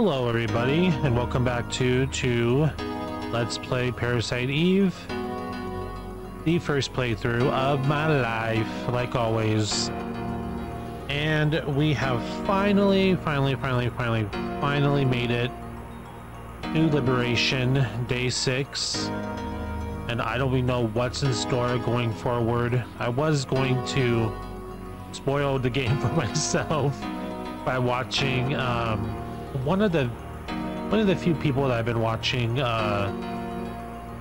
Hello everybody, and welcome back to, to Let's Play Parasite Eve. The first playthrough of my life, like always. And we have finally, finally, finally, finally, finally made it to Liberation, Day 6. And I don't even know what's in store going forward. I was going to spoil the game for myself by watching um, one of the one of the few people that I've been watching uh,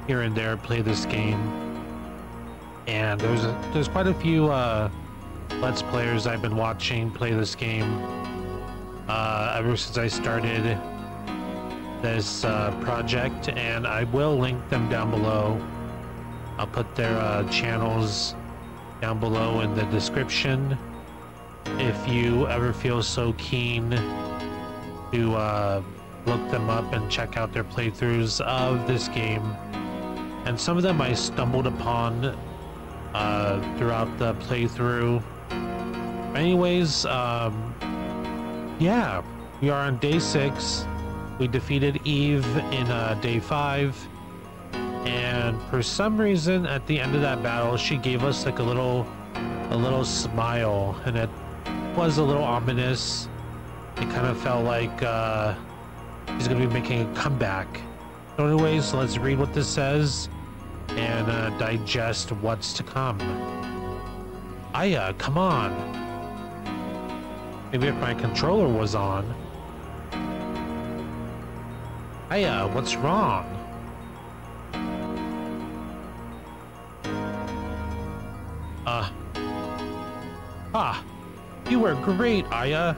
here and there play this game, and there's a, there's quite a few uh, let's players I've been watching play this game. Uh, ever since I started this uh, project, and I will link them down below. I'll put their uh, channels down below in the description. If you ever feel so keen to uh, look them up and check out their playthroughs of this game. And some of them I stumbled upon uh, throughout the playthrough. Anyways, um, yeah, we are on day six. We defeated Eve in uh, day five. And for some reason, at the end of that battle, she gave us like a little, a little smile, and it was a little ominous. It kind of felt like uh, he's going to be making a comeback. So anyways, let's read what this says and uh, digest what's to come. Aya, come on. Maybe if my controller was on. Aya, what's wrong? Uh. Ah. You were great, Aya.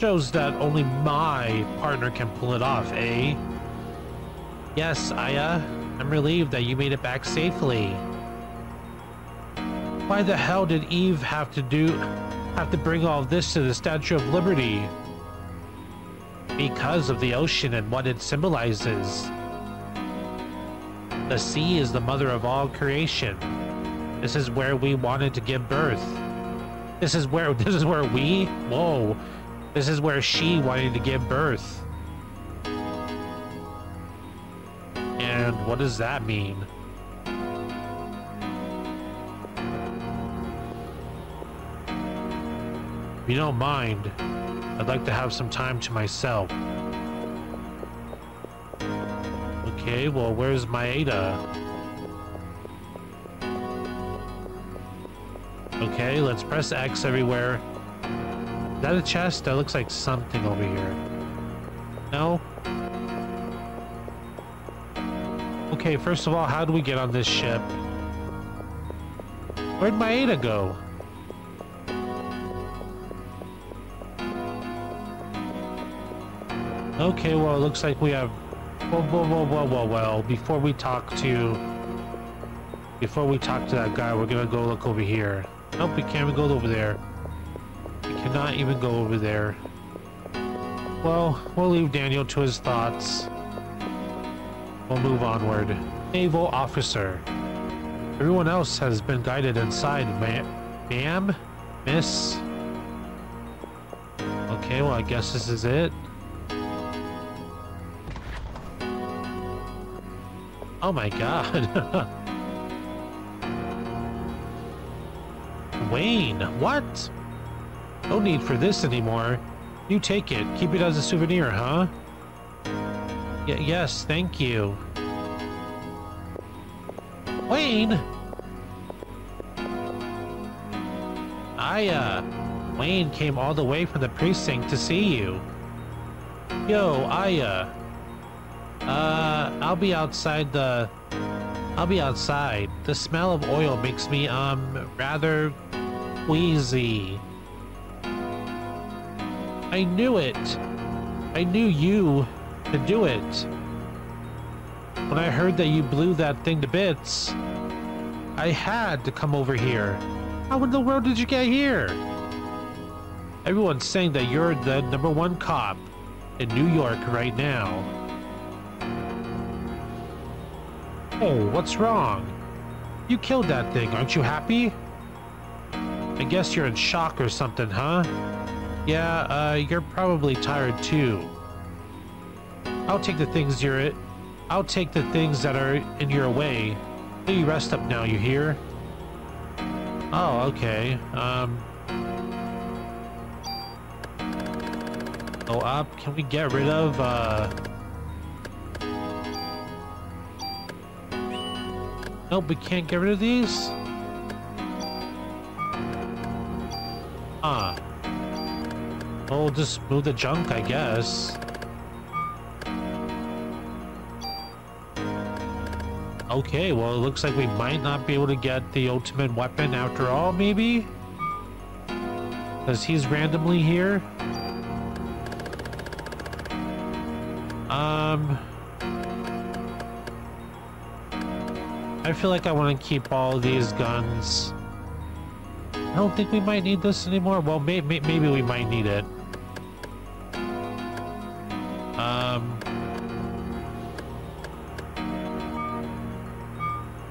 Shows that only my partner can pull it off, eh? Yes, Aya. I'm relieved that you made it back safely. Why the hell did Eve have to do have to bring all this to the Statue of Liberty? Because of the ocean and what it symbolizes. The sea is the mother of all creation. This is where we wanted to give birth. This is where this is where we whoa. This is where she wanted to give birth. And what does that mean? If you don't mind, I'd like to have some time to myself. Okay, well, where's Maeda? Okay, let's press X everywhere. That a chest? That looks like something over here. No? Okay, first of all, how do we get on this ship? Where'd Maeda go? Okay, well, it looks like we have... Whoa, whoa, whoa, whoa, whoa, well, before we talk to... Before we talk to that guy, we're gonna go look over here. Nope, we can't even go over there. We cannot even go over there. Well, we'll leave Daniel to his thoughts. We'll move onward. Naval officer. Everyone else has been guided inside, ma'am? Ma'am? Miss? Okay, well, I guess this is it. Oh my god. Wayne, what? No need for this anymore. You take it. Keep it as a souvenir, huh? Y yes, thank you. Wayne! I, uh, Wayne came all the way from the precinct to see you. Yo, I, uh, uh, I'll be outside the... I'll be outside. The smell of oil makes me, um, rather wheezy. I knew it. I knew you could do it. When I heard that you blew that thing to bits, I had to come over here. How in the world did you get here? Everyone's saying that you're the number one cop in New York right now. Oh, what's wrong? You killed that thing, aren't you happy? I guess you're in shock or something, huh? Yeah, uh, you're probably tired too. I'll take the things you're... I'll take the things that are in your way. You rest up now, you hear? Oh, okay. Um... Go up. Can we get rid of, uh... Nope, we can't get rid of these? Huh. Oh, just move the junk, I guess. Okay, well, it looks like we might not be able to get the ultimate weapon after all, maybe? Because he's randomly here? Um... I feel like I want to keep all these guns. I don't think we might need this anymore. Well, may may maybe we might need it. Um...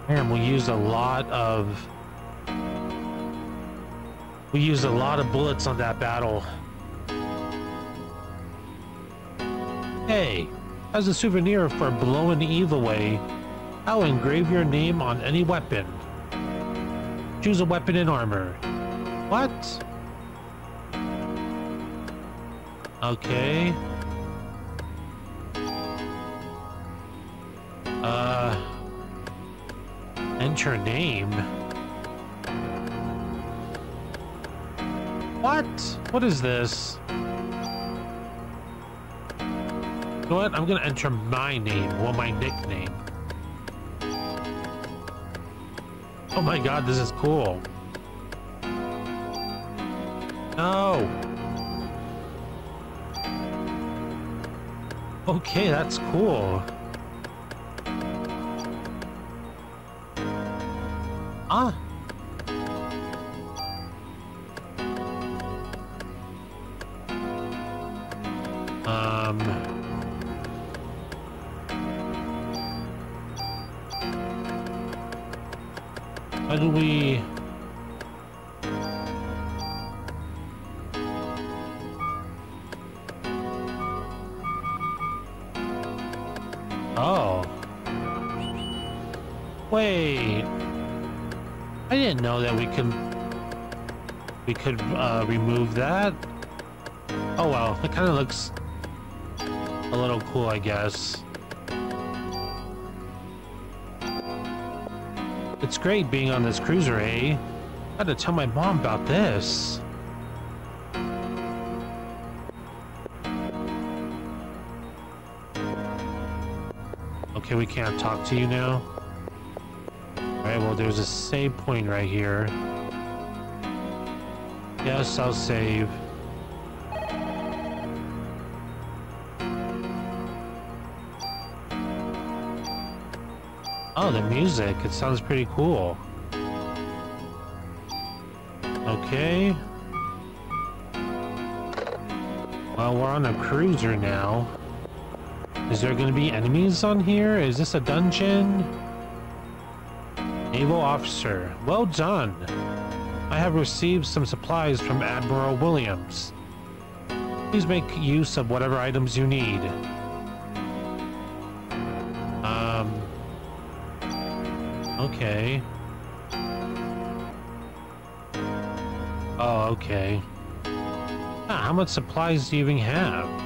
Man, we used a lot of... We used a lot of bullets on that battle. Hey, as a souvenir for blowing Eve away, I'll engrave your name on any weapon. Choose a weapon and armor. What? Okay. Enter name? What? What is this? You know what? I'm gonna enter my name, well, my nickname. Oh my god, this is cool. No! Okay, that's cool. Wait. I didn't know that we could... We could uh, remove that. Oh well, it kind of looks a little cool, I guess. It's great being on this cruiser, eh? I had to tell my mom about this. Okay, we can't talk to you now. Well, there's a save point right here. Yes, I'll save. Oh, the music. It sounds pretty cool. Okay. Well, we're on a cruiser now. Is there going to be enemies on here? Is this a dungeon? Naval officer. Well done. I have received some supplies from Admiral Williams. Please make use of whatever items you need. Um... Okay. Oh, okay. Ah, how much supplies do you even have?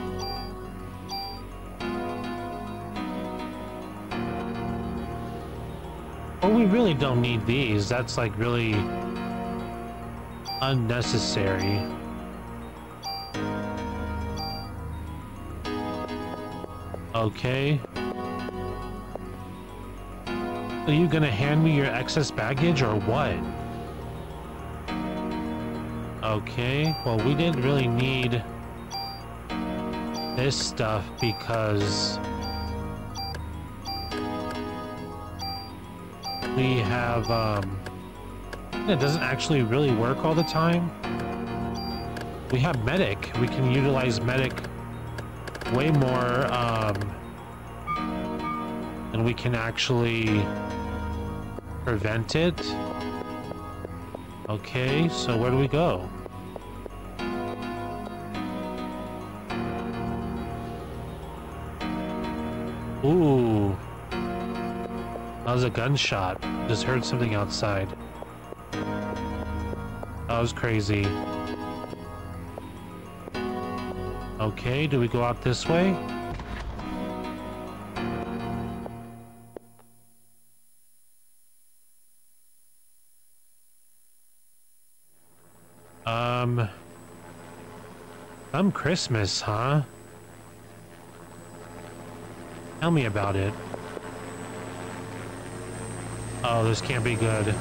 Don't need these. That's like really unnecessary. Okay. Are you gonna hand me your excess baggage or what? Okay, well we didn't really need this stuff because we have, um, it doesn't actually really work all the time. We have medic. We can utilize medic way more, um, and we can actually prevent it. Okay, so where do we go? Ooh. Was a gunshot. Just heard something outside. That was crazy. Okay, do we go out this way? Um... Some Christmas, huh? Tell me about it. Oh, this can't be good.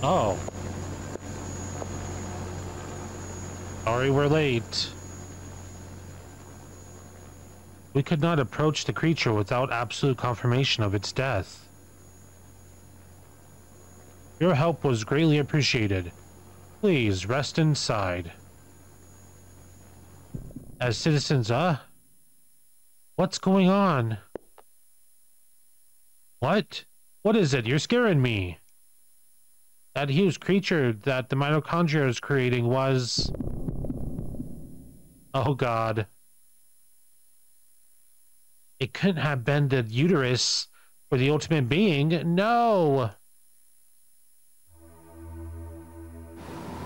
Oh. Sorry we're late. We could not approach the creature without absolute confirmation of its death. Your help was greatly appreciated. Please rest inside. As citizens, uh? What's going on? What? What is it? You're scaring me. That huge creature that the mitochondria is creating was... Oh god. It couldn't have been the uterus for the ultimate being. No!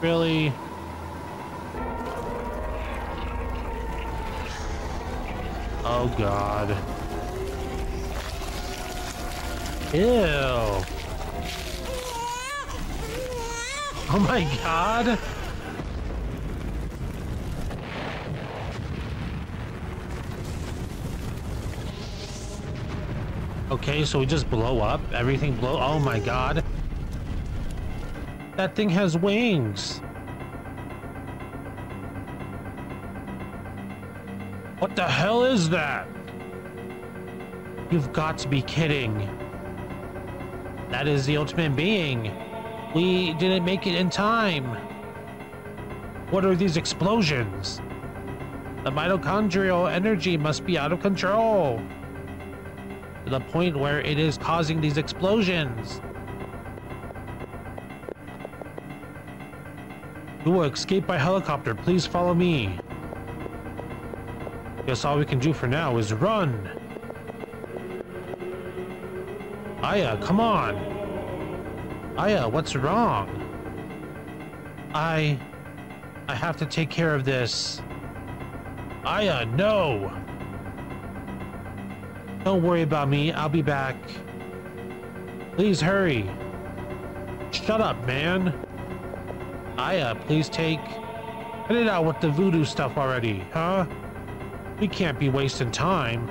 Really? Oh god. Ew. Oh my god. Okay, so we just blow up? Everything blow- oh my god. That thing has wings. What the hell is that? You've got to be kidding. That is the ultimate being. We didn't make it in time. What are these explosions? The mitochondrial energy must be out of control. To the point where it is causing these explosions. We will escape by helicopter. Please follow me. Guess all we can do for now is run. Aya, come on. Aya, what's wrong? I... I have to take care of this. Aya, no! Don't worry about me. I'll be back. Please hurry. Shut up, man. Aya, please take... Get it out with the voodoo stuff already, huh? We can't be wasting time.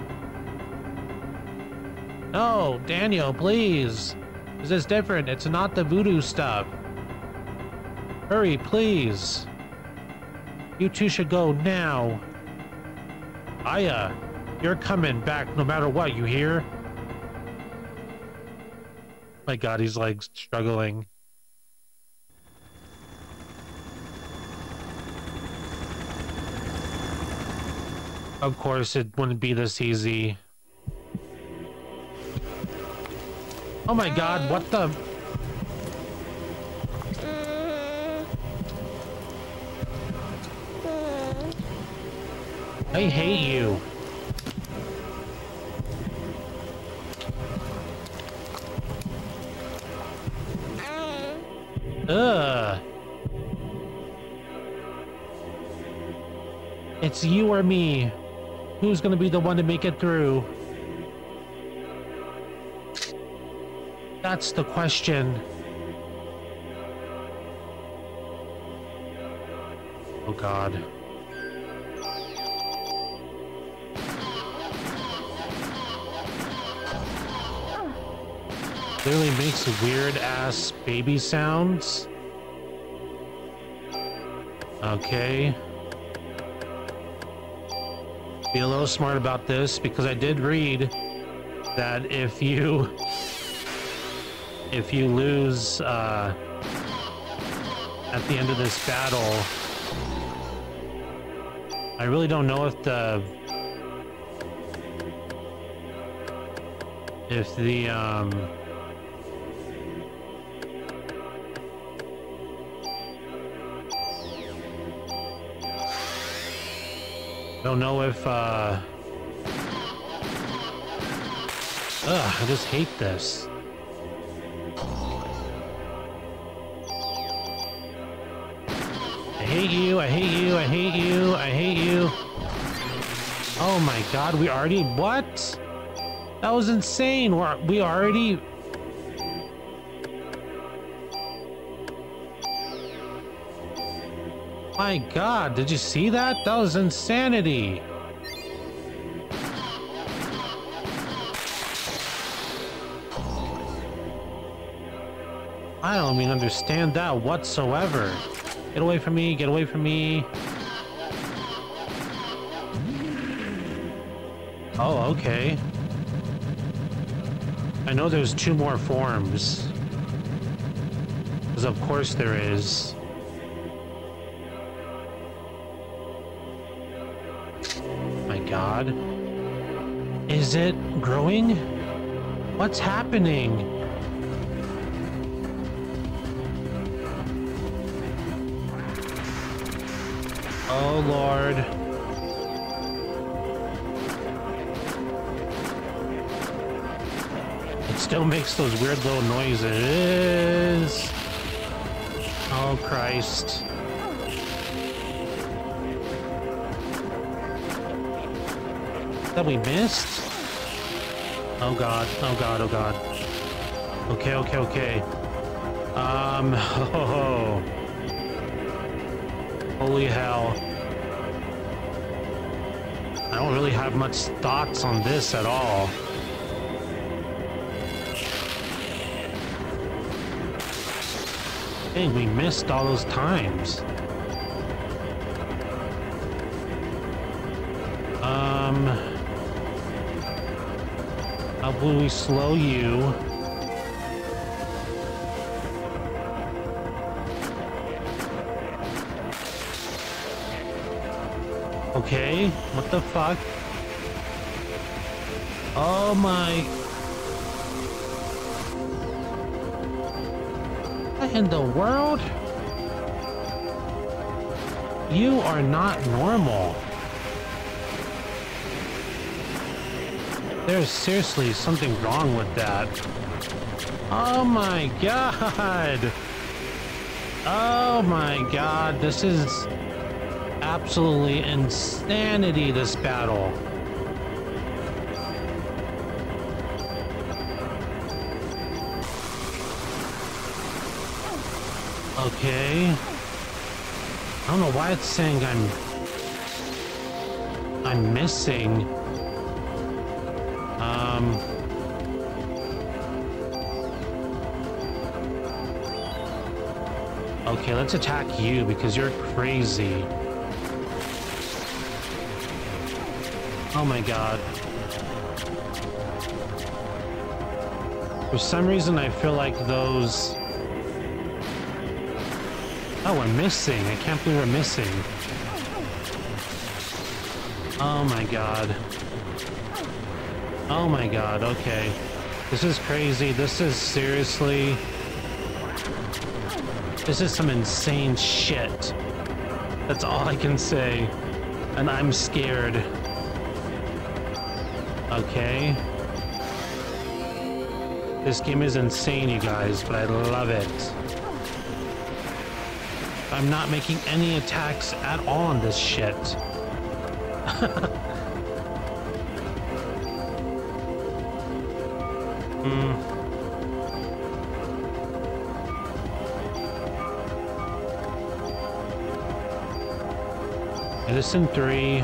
No, Daniel, please. This is different. It's not the voodoo stuff. Hurry, please. You two should go now. Aya, you're coming back no matter what, you hear? My god, he's like struggling. Of course, it wouldn't be this easy. Oh my god, what the... I hate you. Ugh. It's you or me. Who's gonna be the one to make it through? That's the question. Oh god. Clearly makes weird ass baby sounds. Okay be a little smart about this because I did read that if you if you lose uh, at the end of this battle, I really don't know if the if the um, Don't know if, uh... Ugh, I just hate this. I hate you, I hate you, I hate you, I hate you. Oh my god, we already... What? That was insane. We're, we already... My god, did you see that? That was insanity. I don't even understand that whatsoever. Get away from me, get away from me. Oh, okay. I know there's two more forms. Because of course there is. God. Is it growing? What's happening? Oh lord. It still makes those weird little noises. Oh Christ. That we missed? Oh god, oh god, oh god. Okay, okay, okay. Um, Holy hell. I don't really have much thoughts on this at all. Dang, we missed all those times. Um... How will we slow you? Okay, what the fuck? Oh my... What in the world? You are not normal. There's seriously something wrong with that. Oh my god! Oh my god, this is absolutely insanity, this battle. Okay. I don't know why it's saying I'm... I'm missing. Let's attack you because you're crazy. Oh my god. For some reason, I feel like those... Oh, we're missing. I can't believe we're missing. Oh my god. Oh my god, okay. This is crazy. This is seriously... This is some insane shit. That's all I can say. And I'm scared. Okay. This game is insane, you guys, but I love it. I'm not making any attacks at all on this shit. Mm. Medicine 3.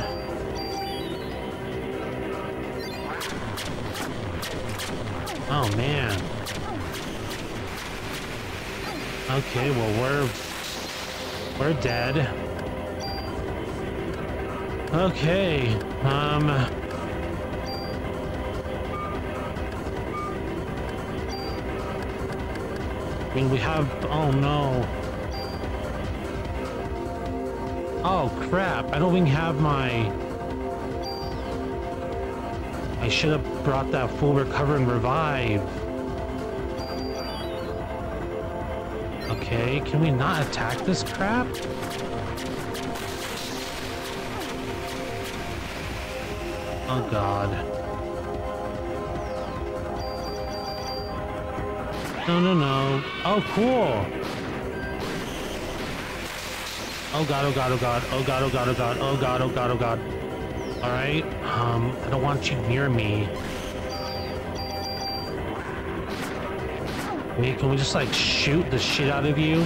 Oh, man. Okay, well, we're... We're dead. Okay, um... I mean, we have... Oh, no. Oh, crap. I don't even have my... I should have brought that full recover and revive. Okay, can we not attack this crap? Oh god. No, no, no. Oh, cool. Oh god, oh god, oh god, oh god, oh god, oh god, oh god, oh god, oh god. Alright, um, I don't want you near me. Can we just like shoot the shit out of you?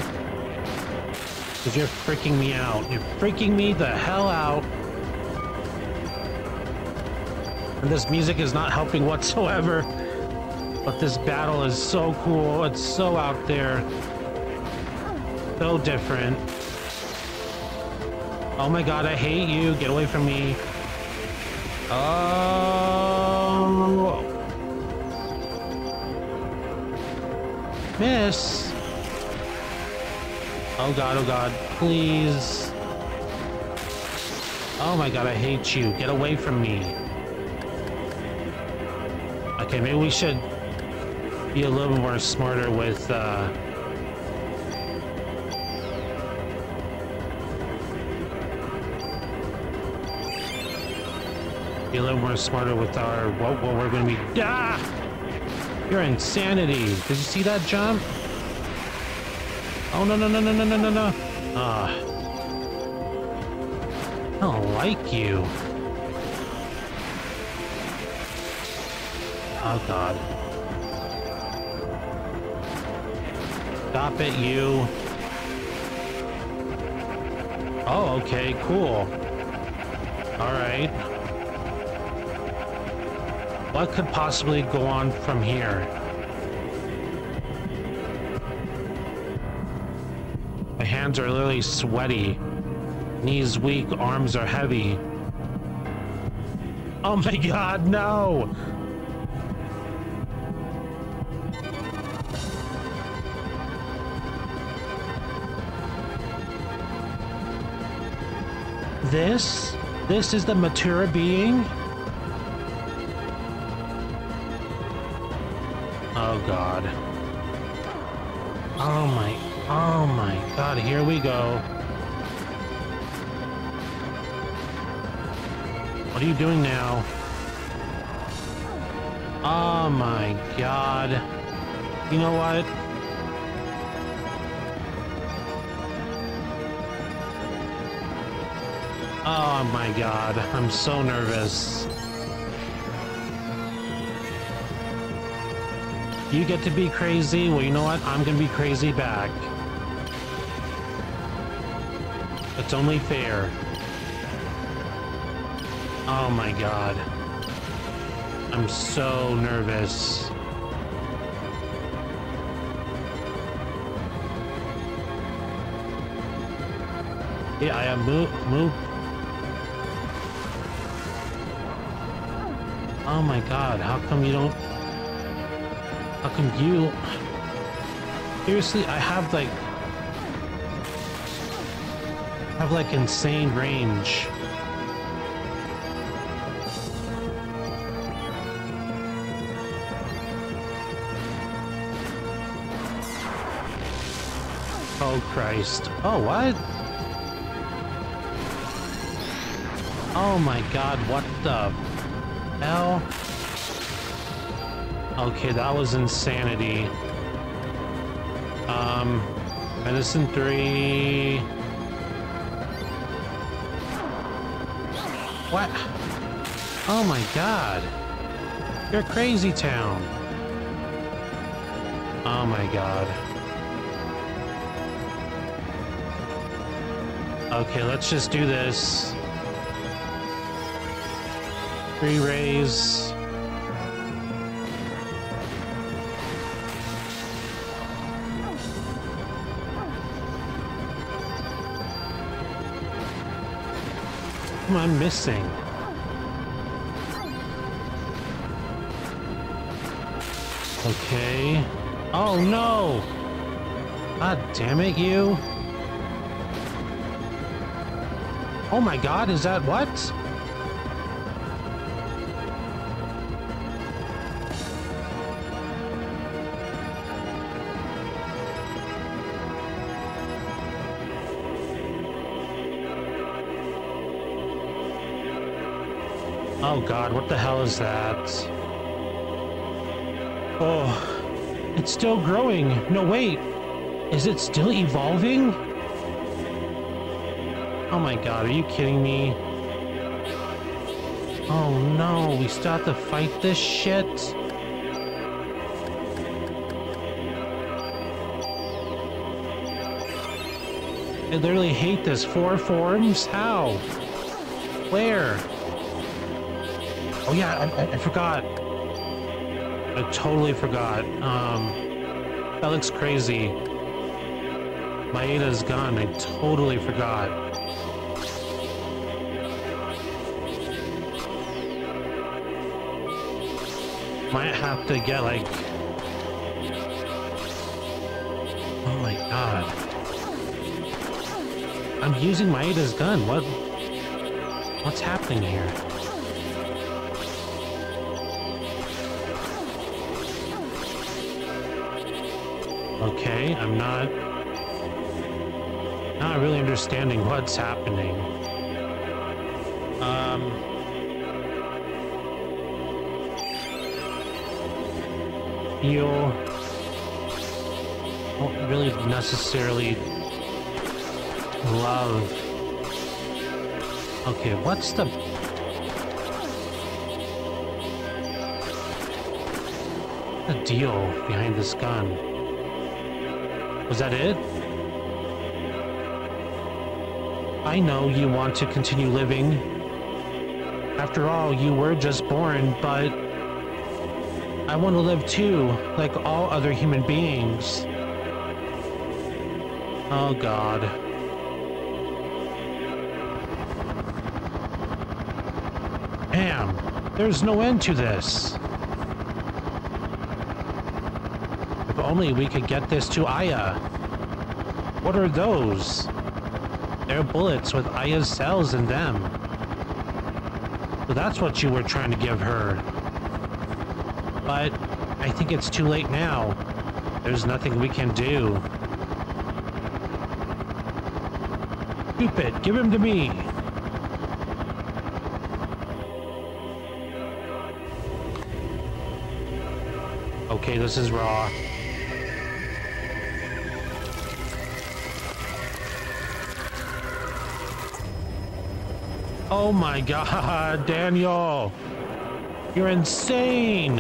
Because you're freaking me out. You're freaking me the hell out. And this music is not helping whatsoever. But this battle is so cool. It's so out there. So different. Oh my god, I hate you. Get away from me. Oh. Miss. Oh god, oh god. Please. Oh my god, I hate you. Get away from me. Okay, maybe we should be a little more smarter with, uh... Be a little more smarter with our... What, what we're gonna be... Ah! You're insanity. Did you see that jump? Oh, no, no, no, no, no, no, no, no. Ah. I don't like you. Oh, God. Stop it, you. Oh, okay, cool. Alright. What could possibly go on from here? My hands are literally sweaty. Knees weak, arms are heavy. Oh my god, no! This? This is the Matura being? Oh god. Oh my, oh my god, here we go. What are you doing now? Oh my god. You know what? Oh my god, I'm so nervous. You get to be crazy? Well, you know what? I'm gonna be crazy back. It's only fair. Oh my god. I'm so nervous. Yeah, I am move move Oh my god, how come you don't... How come you... Seriously, I have like... I have like insane range. Oh Christ. Oh, what? Oh my god, what the hell? Okay, that was insanity. Um, medicine 3... What? Oh my god. You're crazy town. Oh my god. Okay, let's just do this. Three rays. Am I missing? Okay. Oh no! God damn it, you! Oh my god, is that what? Oh god, what the hell is that? Oh, it's still growing. No, wait. Is it still evolving? Oh my god, are you kidding me? Oh no, we still have to fight this shit? I literally hate this. Four forms? How? Where? Oh yeah, I, I, forgot. I totally forgot. Um, that looks crazy. Maeda's gone. I totally forgot. Might have to get like... Oh my god. I'm using Maeda's gun. What? What's happening here? Okay, I'm not... Not really understanding what's happening. Um... You... Don't really necessarily love... Okay, what's the... The deal behind this gun? Was that it? I know you want to continue living. After all, you were just born, but I want to live too, like all other human beings. Oh god. Damn, there's no end to this. Only we could get this to Aya. What are those? They're bullets with Aya's cells in them. So that's what you were trying to give her. But I think it's too late now. There's nothing we can do. Stupid, give him to me. Okay, this is raw. Oh my god, Daniel! You're insane!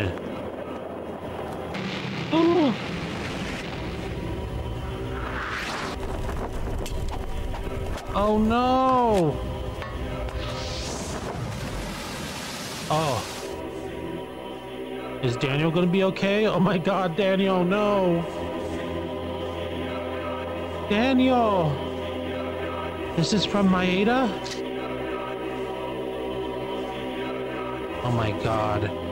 Ooh. Oh no! Oh. Is Daniel gonna be okay? Oh my god, Daniel, no! Daniel! This is from Maeda? Oh my god.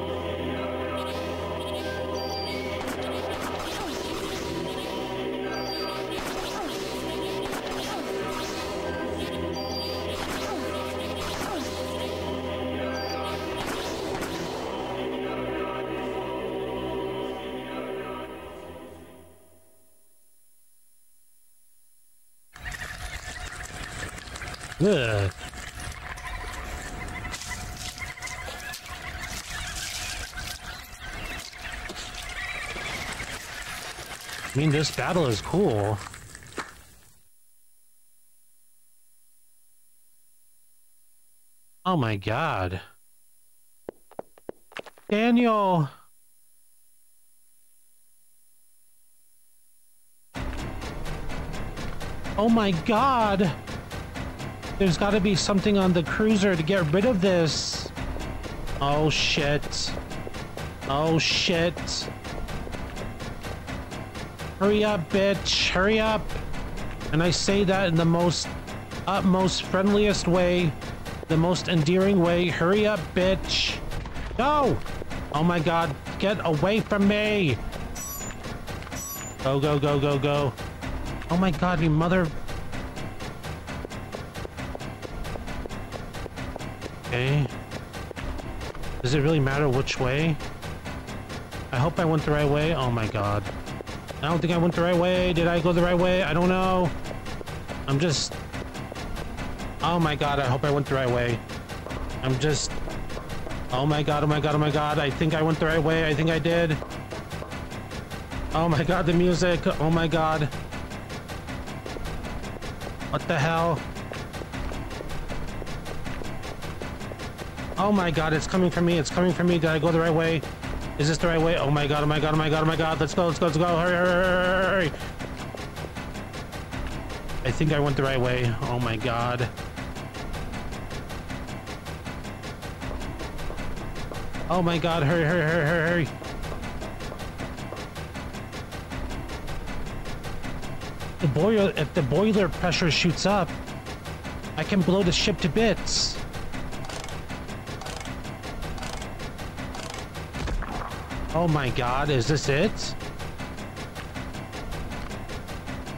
Mean, this battle is cool. Oh my god. Daniel! Oh my god! There's gotta be something on the cruiser to get rid of this. Oh shit. Oh shit. Hurry up, bitch. Hurry up. And I say that in the most utmost friendliest way, the most endearing way. Hurry up, bitch. Go! Oh my god, get away from me! Go, go, go, go, go. Oh my god, you mother... Okay. Does it really matter which way? I hope I went the right way. Oh my god. I don't think I went the right way. Did I go the right way? I don't know. I'm just... Oh my god, I hope I went the right way. I'm just... Oh my god, oh my god, oh my god. I think I went the right way. I think I did. Oh my god, the music. Oh my god. What the hell? Oh my god, it's coming for me. It's coming for me. Did I go the right way? Is this the right way? Oh my god, oh my god, oh my god, oh my god. Let's go, let's go, let's go. Hurry, hurry, hurry. I think I went the right way. Oh my god. Oh my god, hurry, hurry, hurry, hurry, hurry. The boiler, if the boiler pressure shoots up, I can blow the ship to bits. Oh my god, is this it?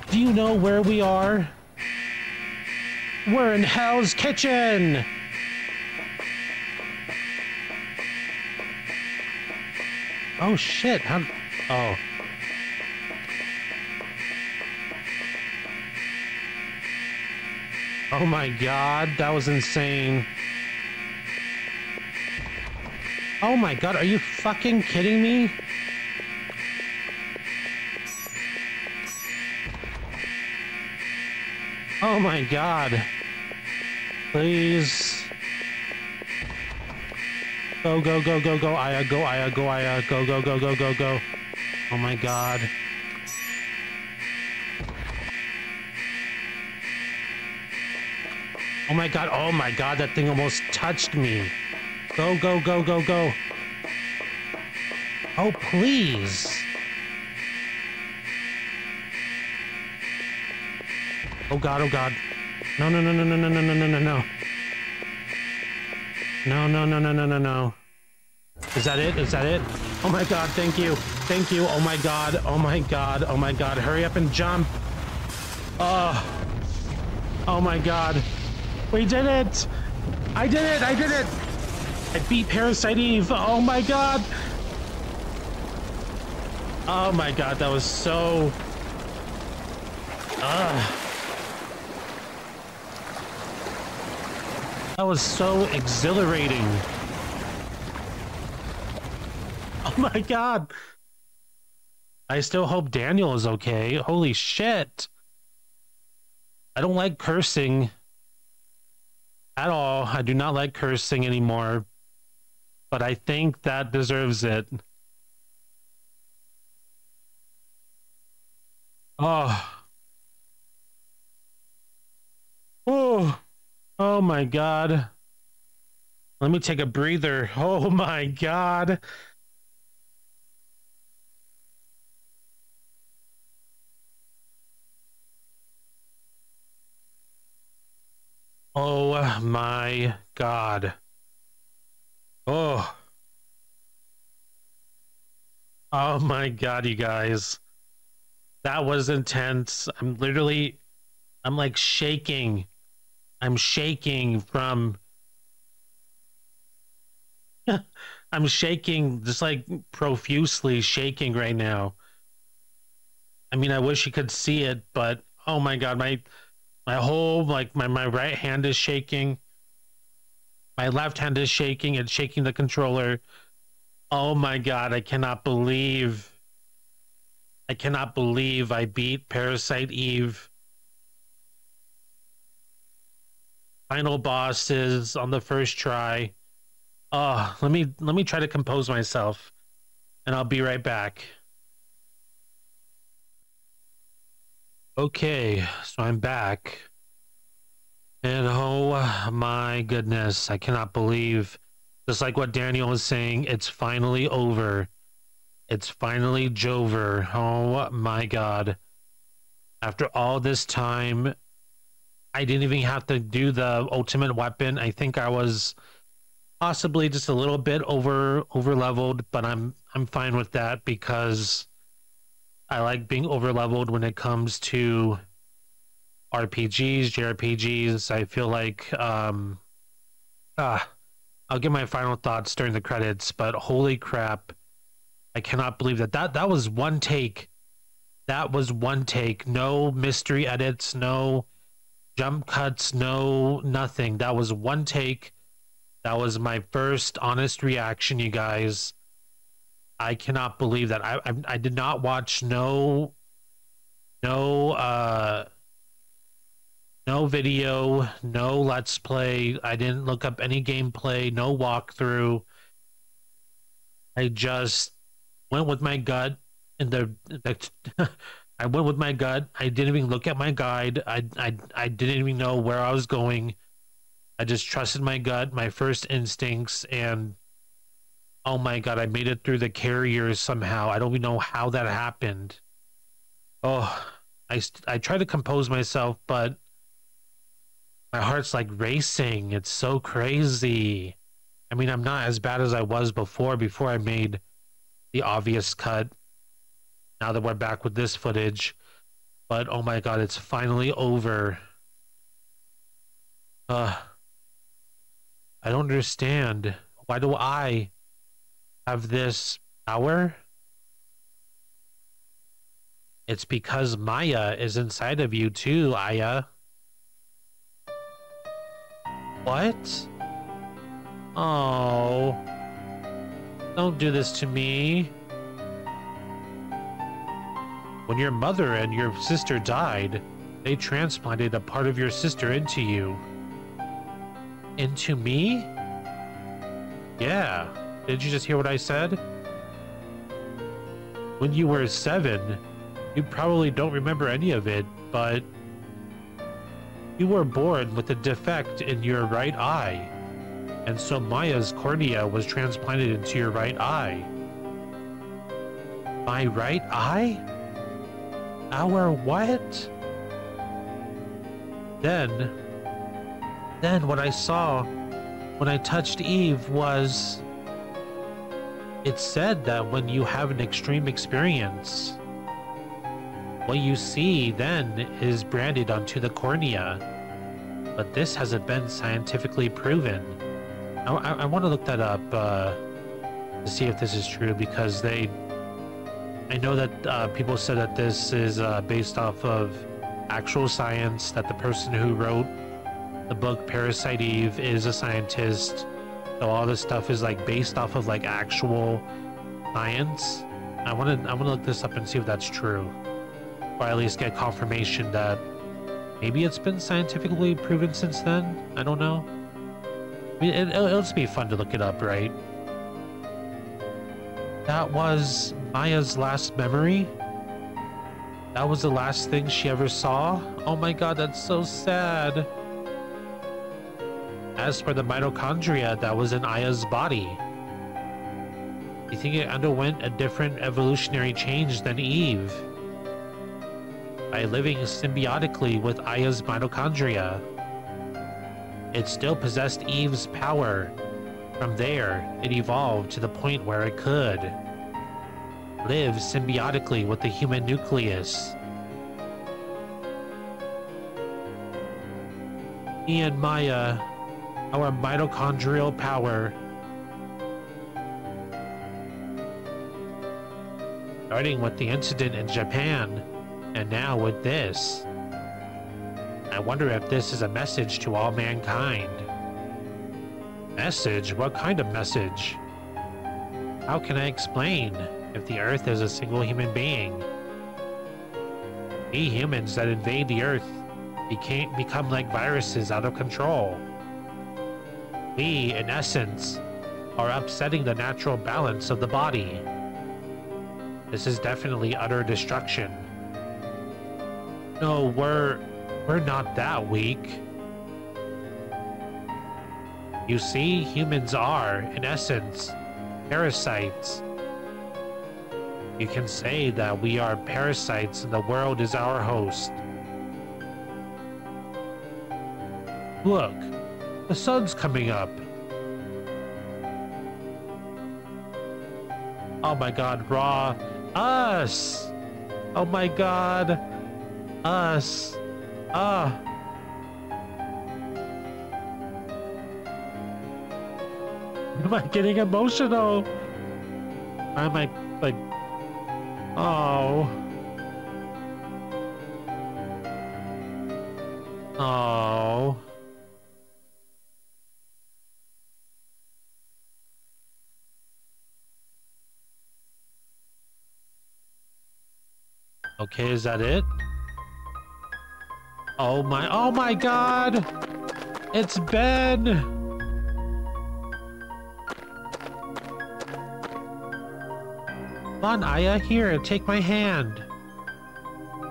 Do you know where we are? We're in Hell's Kitchen! Oh shit, how... Oh. Oh my god, that was insane. Oh my god, are you fucking kidding me? Oh my god. Please. Go, go, go, go, go, Aya, go, Aya, go, Aya, go, go, go, go, go, go. Oh my god. Oh my god, oh my god, that thing almost touched me. Go, go, go, go, go. Oh, please. Oh god, oh god. No, no, no, no, no, no, no, no, no, no, no. No, no, no, no, no, no, no. Is that it? Is that it? Oh my god, thank you. Thank you. Oh my god. Oh my god. Oh my god. Hurry up and jump. Oh. Oh my god. We did it. I did it. I did it. I beat Parasite Eve. Oh my god. Oh my god, that was so... Ugh. That was so exhilarating. Oh my god. I still hope Daniel is okay. Holy shit. I don't like cursing at all. I do not like cursing anymore. But I think that deserves it. Oh. Oh. Oh my god. Let me take a breather. Oh my god. Oh my god. Oh. Oh my god, you guys. That was intense. I'm literally I'm like shaking I'm shaking from I'm shaking just like profusely shaking right now. I mean, I wish you could see it, but oh my god, my my whole like my my right hand is shaking. My left hand is shaking. It's shaking the controller. Oh my god, I cannot believe I cannot believe I beat Parasite Eve final bosses on the first try. Oh, let me let me try to compose myself and I'll be right back. Okay, so I'm back. And oh my goodness, I cannot believe just like what Daniel was saying, it's finally over. It's finally Jover. Oh my god. After all this time, I didn't even have to do the ultimate weapon. I think I was possibly just a little bit over over leveled, but I'm I'm fine with that because I like being over leveled when it comes to RPGs, JRPGs. I feel like um ah I'll give my final thoughts during the credits, but holy crap. I cannot believe that that that was one take. That was one take. No mystery edits, no jump cuts, no nothing. That was one take. That was my first honest reaction, you guys. I cannot believe that. I, I, I did not watch no no uh no video, no let's play. I didn't look up any gameplay, no walkthrough. I just went with my gut and the, the I went with my gut. I didn't even look at my guide. I I I didn't even know where I was going. I just trusted my gut, my first instincts, and oh my god, I made it through the carriers somehow. I don't even know how that happened. Oh, I I try to compose myself, but my heart's like racing. It's so crazy. I mean, I'm not as bad as I was before. Before I made the obvious cut now that we're back with this footage. But oh my god, it's finally over. Uh, I don't understand. Why do I have this power? It's because Maya is inside of you too, Aya. What? Oh. Don't do this to me. When your mother and your sister died, they transplanted a part of your sister into you. Into me? Yeah. Did you just hear what I said? When you were seven, you probably don't remember any of it, but you were born with a defect in your right eye, and so Maya's cornea was transplanted into your right eye. My right eye? Our what? Then, then what I saw when I touched Eve was. It said that when you have an extreme experience, what you see then is branded onto the cornea. But this hasn't been scientifically proven. I, I, I want to look that up uh, to see if this is true because they I know that uh, people said that this is uh, based off of actual science, that the person who wrote the book Parasite Eve is a scientist. So all this stuff is like based off of like actual science. I want to I want to look this up and see if that's true, or at least get confirmation that maybe it's been scientifically proven since then. I don't know. I mean, it, it'll just be fun to look it up, right? That was Maya's last memory? That was the last thing she ever saw? Oh my god, that's so sad. As for the mitochondria that was in Aya's body, you think it underwent a different evolutionary change than Eve? By living symbiotically with Aya's mitochondria, it still possessed Eve's power from there, it evolved to the point where it could live symbiotically with the human nucleus. Me and Maya, our mitochondrial power. Starting with the incident in Japan, and now with this. I wonder if this is a message to all mankind. Message? What kind of message? How can I explain if the Earth is a single human being? We humans that invade the Earth became, become like viruses out of control. We, in essence, are upsetting the natural balance of the body. This is definitely utter destruction. No, we're we're not that weak. You see, humans are, in essence, parasites. You can say that we are parasites and the world is our host. Look, the sun's coming up. Oh my god, Raw. Us! Oh my god. Us. Ah. Am I getting emotional? Or am I like, oh. Oh. Okay, is that it? Oh my, oh my god! It's Ben! Come on, Aya, here, take my hand.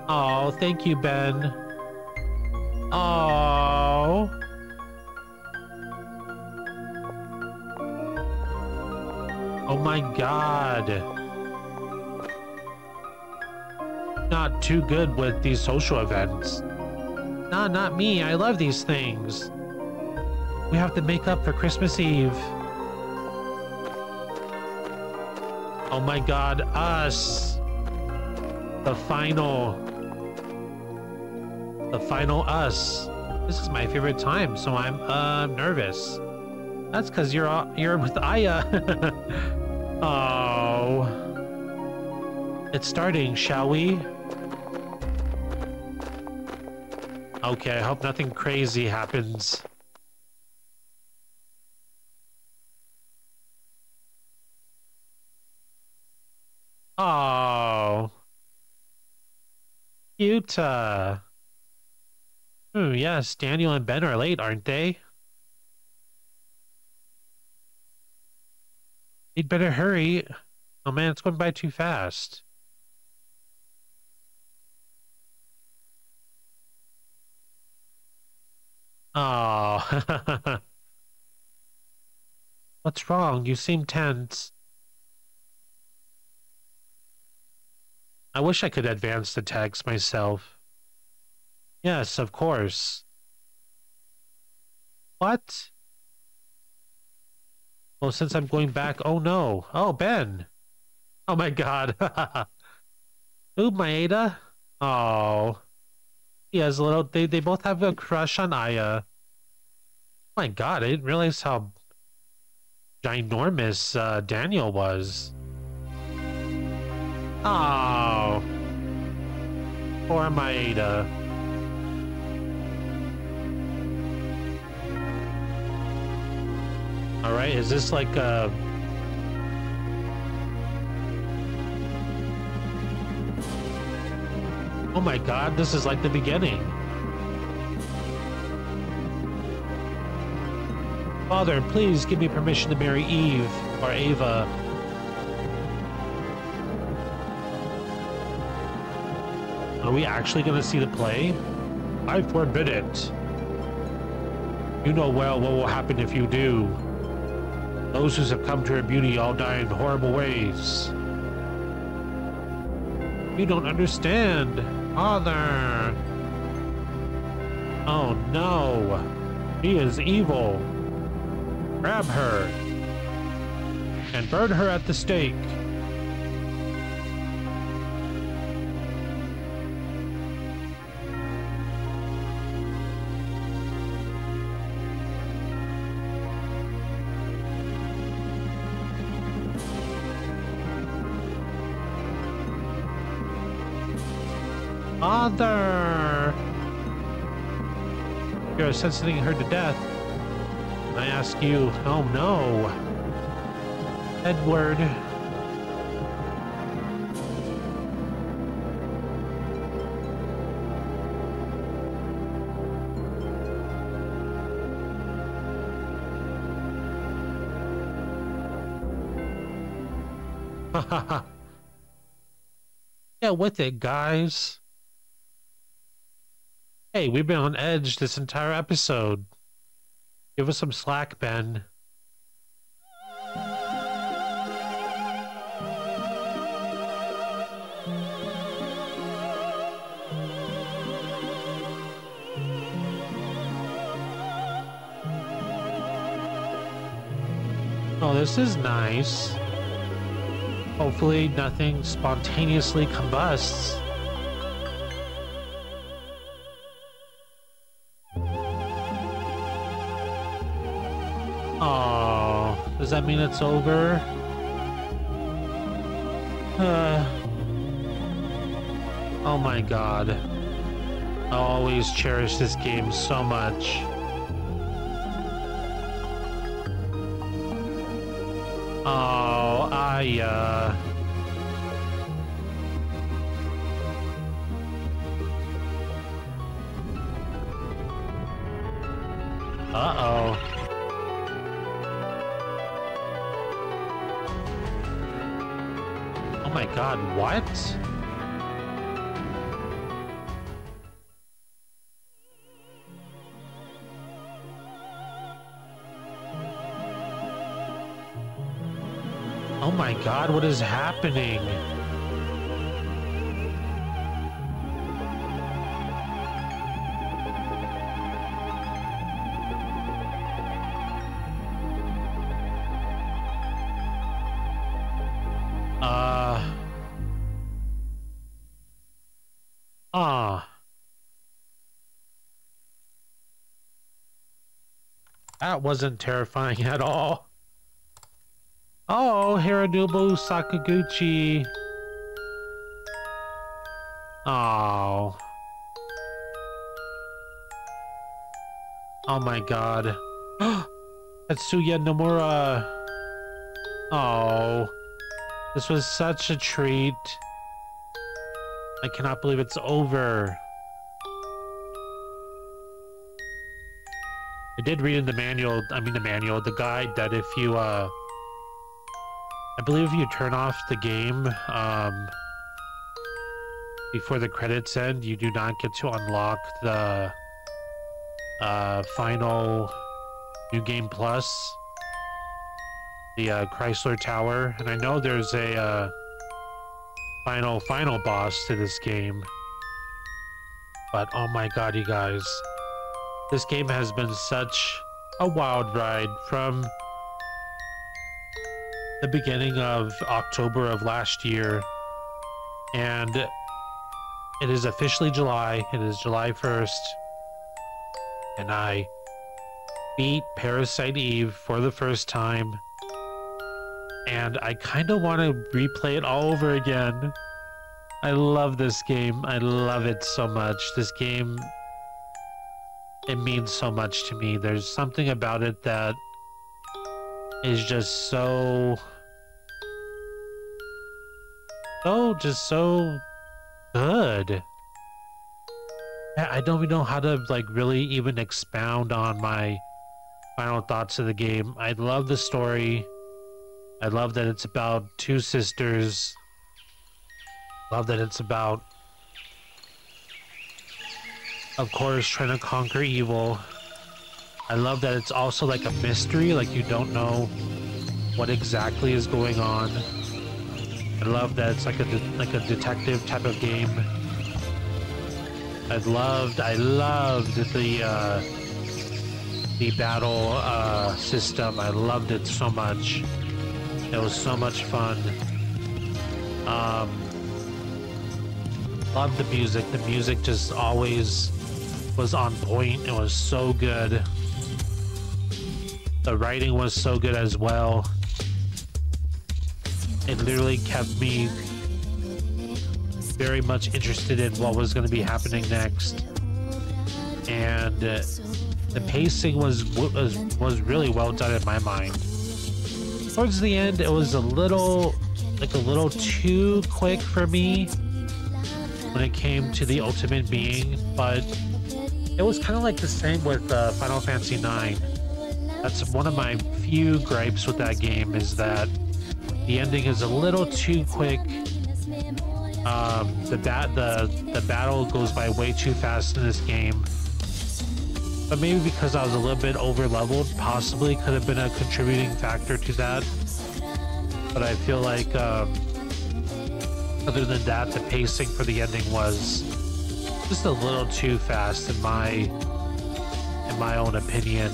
Oh, thank you, Ben. Oh. Oh my god. Not too good with these social events. Nah, not me. I love these things. We have to make up for Christmas Eve. Oh my god, us. The final. The final us. This is my favorite time, so I'm uh nervous. That's because you're you're with Aya. oh. It's starting, shall we? Okay, I hope nothing crazy happens. Oh. Utah. Uh. Oh, hmm, yes, Daniel and Ben are late, aren't they? You'd better hurry. Oh man, it's going by too fast. Oh. What's wrong? You seem tense. I wish I could advance the text myself. Yes, of course. What? Well, since I'm going back, oh no. Oh, Ben. Oh my god. Ooh, Maeda. Oh. He has a little, they, they both have a crush on Aya. Oh my god, I didn't realize how ginormous uh, Daniel was. Oh. Poor Maeda. Alright, is this like a... Oh my god, this is like the beginning. Father, please give me permission to marry Eve, or Ava. Are we actually going to see the play? I forbid it. You know well what will happen if you do. Those who have come to her beauty all die in horrible ways. You don't understand. Father! Oh no! He is evil! Grab her! And burn her at the stake! Sentencing her to death. And I ask you, oh no. Edward. yeah, with it, guys. Hey, we've been on edge this entire episode. Give us some slack, Ben. Oh, this is nice. Hopefully nothing spontaneously combusts. Oh, does that mean it's over? Uh, oh my god. I always cherish this game so much. Oh, I, uh... Uh-oh. God, what? Oh my god, what is happening? Wasn't terrifying at all. Oh, Hironobu Sakaguchi. Oh. Oh my god. Tetsuya Nomura. Oh. This was such a treat. I cannot believe it's over. Did read in the manual, I mean the manual, the guide, that if you, uh, I believe if you turn off the game um, before the credits end, you do not get to unlock the uh, final New Game Plus, the uh, Chrysler Tower. And I know there's a uh, final, final boss to this game. But oh my god, you guys. This game has been such a wild ride from the beginning of October of last year. And it is officially July. It is July 1st. And I beat Parasite Eve for the first time. And I kind of want to replay it all over again. I love this game. I love it so much. This game, it means so much to me. There's something about it that is just so so just so good. I don't even know how to like really even expound on my final thoughts of the game. I love the story. I love that it's about two sisters. Love that it's about of course trying to conquer evil. I love that it's also like a mystery, like you don't know what exactly is going on. I love that it's like a like a detective type of game. I loved I loved the uh, the battle uh, system. I loved it so much. It was so much fun. Um, loved the music. The music just always was on point. It was so good. The writing was so good as well it literally kept me very much interested in what was going to be happening next. And uh, the pacing was, was was really well done in my mind. Towards the end, it was a little like a little too quick for me when it came to the ultimate being, but it was kind of like the same with uh, Final Fantasy IX. That's one of my few gripes with that game is that the ending is a little too quick. Um, the bat the the battle goes by way too fast in this game. But maybe because I was a little bit over leveled, possibly could have been a contributing factor to that. But I feel like um, other than that, the pacing for the ending was just a little too fast in my in my own opinion.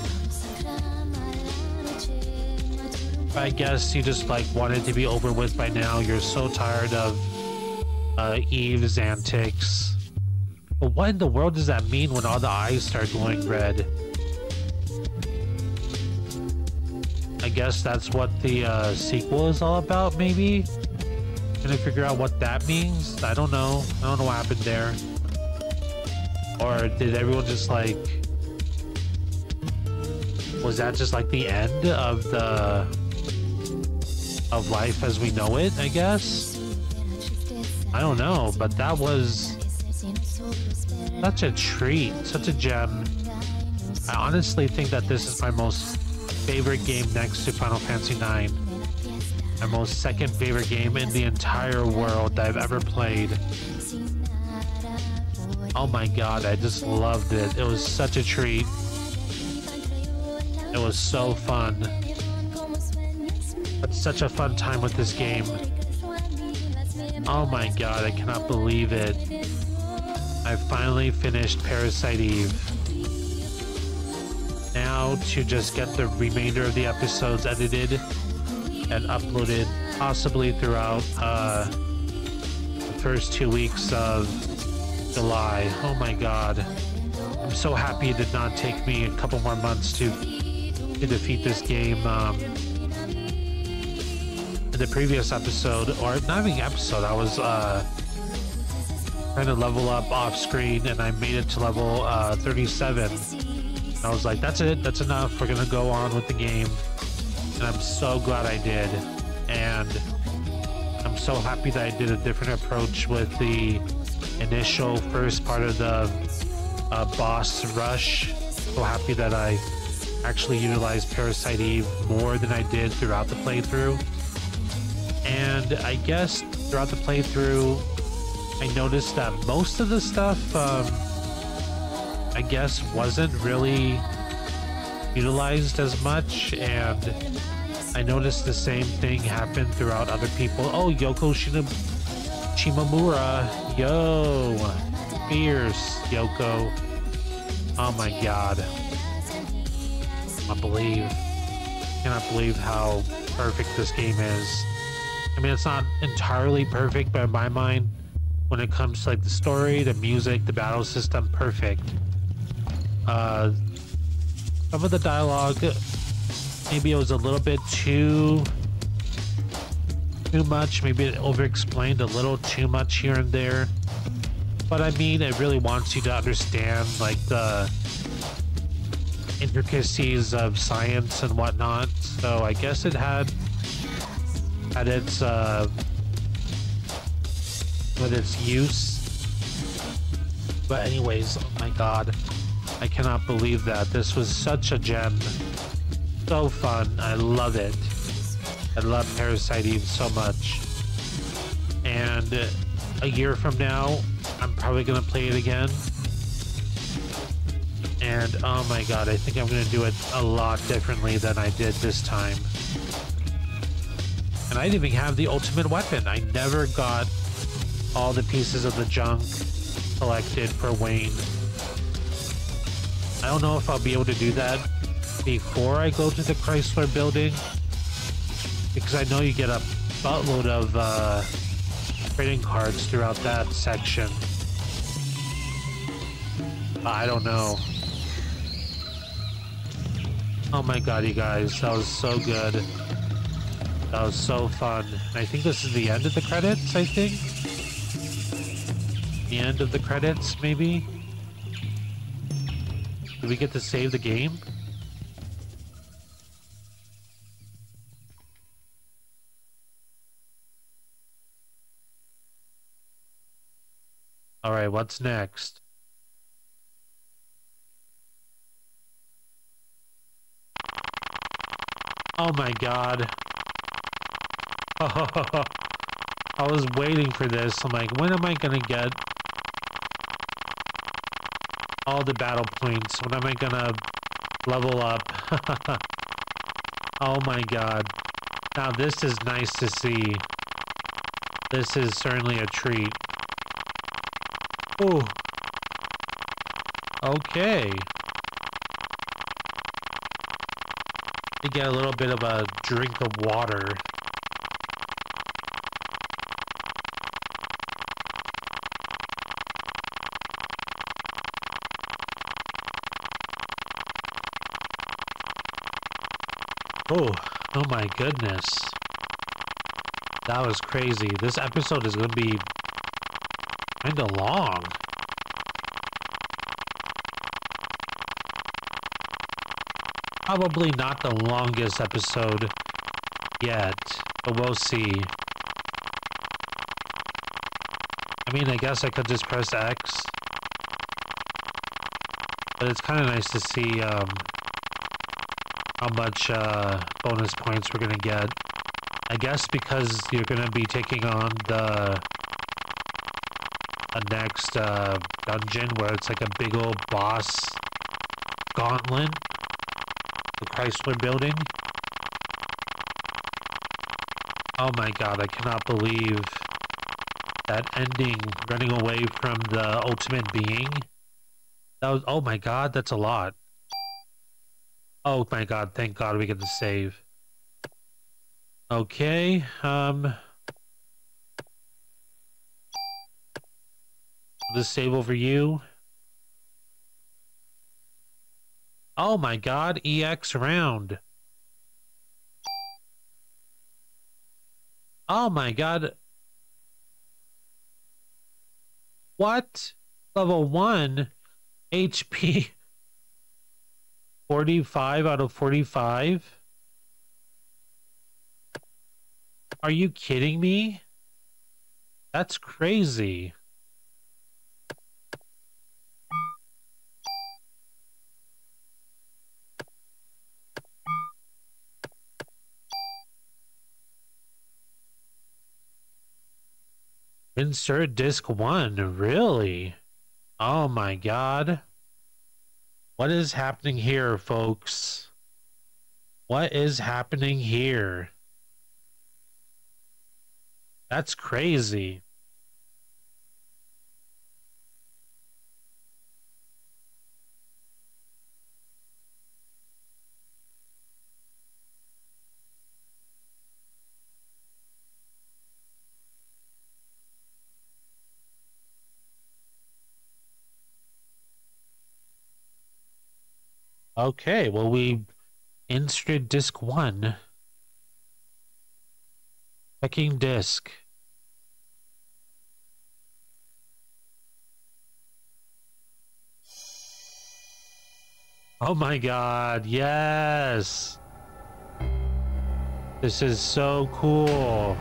I guess you just like wanted to be over with by now. You're so tired of uh, Eve's antics. But what in the world does that mean when all the eyes start glowing red? I guess that's what the uh, sequel is all about, maybe? To figure out what that means? I don't know. I don't know what happened there. Or did everyone just like... Was that just like the end of the of life as we know it, I guess. I don't know, but that was such a treat, such a gem. I honestly think that this is my most favorite game next to Final Fantasy IX. My most second favorite game in the entire world that I've ever played. Oh my god, I just loved it. It was such a treat. It was so fun. It's such a fun time with this game. Oh my god, I cannot believe it. I finally finished Parasite Eve. Now to just get the remainder of the episodes edited and uploaded possibly throughout uh, the first two weeks of July. Oh my god. I'm so happy it did not take me a couple more months to, to defeat this game. Um, in the previous episode, or not even episode, I was uh, trying to level up off screen and I made it to level uh, 37. I was like, that's it, that's enough. We're gonna go on with the game. And I'm so glad I did. And I'm so happy that I did a different approach with the initial first part of the uh, boss rush. So happy that I actually utilized Parasite Eve more than I did throughout the playthrough. And I guess throughout the playthrough, I noticed that most of the stuff, um, I guess, wasn't really utilized as much. And I noticed the same thing happen throughout other people. Oh, Yoko Shina Shimomura. Yo. Fierce, Yoko. Oh my god. I believe. Cannot believe how perfect this game is. I mean, it's not entirely perfect, but in my mind, when it comes to like the story, the music, the battle system, perfect. Uh, some of the dialogue, maybe it was a little bit too too much. Maybe it over-explained a little too much here and there. But I mean, it really wants you to understand like the intricacies of science and whatnot. So I guess it had had its uh, with its use. But anyways, oh my god, I cannot believe that this was such a gem. So fun, I love it. I love Parasite Eve so much. And uh, a year from now, I'm probably gonna play it again. And oh my god, I think I'm gonna do it a lot differently than I did this time. And I didn't even have the ultimate weapon. I never got all the pieces of the junk collected for Wayne. I don't know if I'll be able to do that before I go to the Chrysler building because I know you get a buttload of uh, trading cards throughout that section. I don't know. Oh my god, you guys, that was so good. That was so fun. I think this is the end of the credits, I think? The end of the credits, maybe? Did we get to save the game? Alright, what's next? Oh my god. I was waiting for this. I'm like, when am I gonna get all the battle points? When am I gonna level up? oh my god. Now this is nice to see. This is certainly a treat. Oh. Okay. To get a little bit of a drink of water. Oh, oh my goodness. That was crazy. This episode is going to be kind of long. Probably not the longest episode yet, but we'll see. I mean, I guess I could just press X. But it's kind of nice to see um, how much uh, bonus points we're going to get. I guess because you're going to be taking on the a next uh, dungeon where it's like a big old boss gauntlet, the Chrysler building. Oh my god, I cannot believe that ending, running away from the ultimate being. That was, oh my god, that's a lot. Oh my god, thank god we get to save. Okay, um... Just save over you. Oh my god, EX round. Oh my god. What? Level 1? HP 45 out of 45? Are you kidding me? That's crazy. Insert disc one, really? Oh my god. What is happening here, folks? What is happening here? That's crazy. Okay, well, we inserted disk one. Checking disk. Oh my god, yes! This is so cool.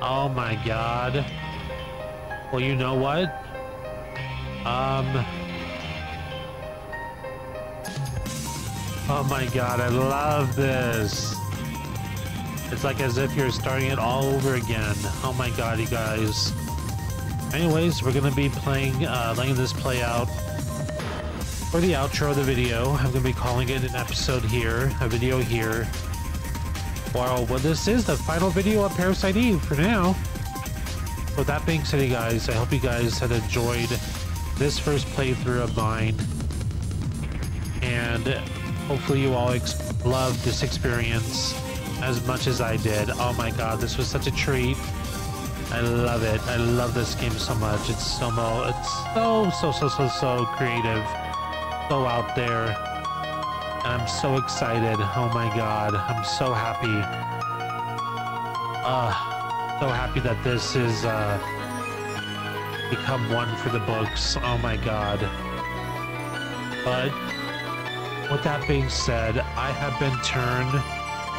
Oh my god. Well, you know what? Um... Oh my god, I love this. It's like as if you're starting it all over again. Oh my god, you guys. Anyways, we're gonna be playing, uh, letting this play out for the outro of the video. I'm gonna be calling it an episode here, a video here. Well, well, this is the final video of Parasite Eve for now. With that being said, you guys, I hope you guys had enjoyed this first playthrough of mine. And Hopefully you all loved this experience as much as I did. Oh my god, this was such a treat. I love it. I love this game so much. It's so mo it's so so so so so creative. So out there. And I'm so excited. Oh my god. I'm so happy. Uh so happy that this is uh become one for the books. Oh my god. But with that being said, I have been Turn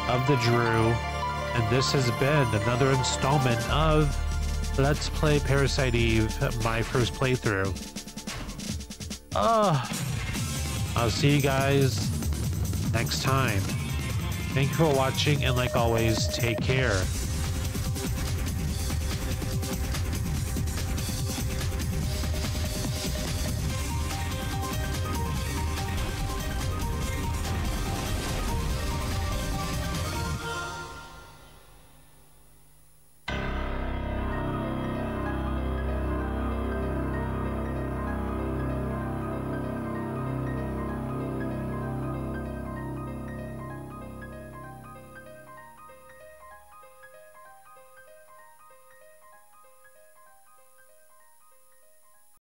of the Drew, and this has been another installment of Let's Play Parasite Eve, my first playthrough. Uh, I'll see you guys next time. Thank you for watching, and like always, take care.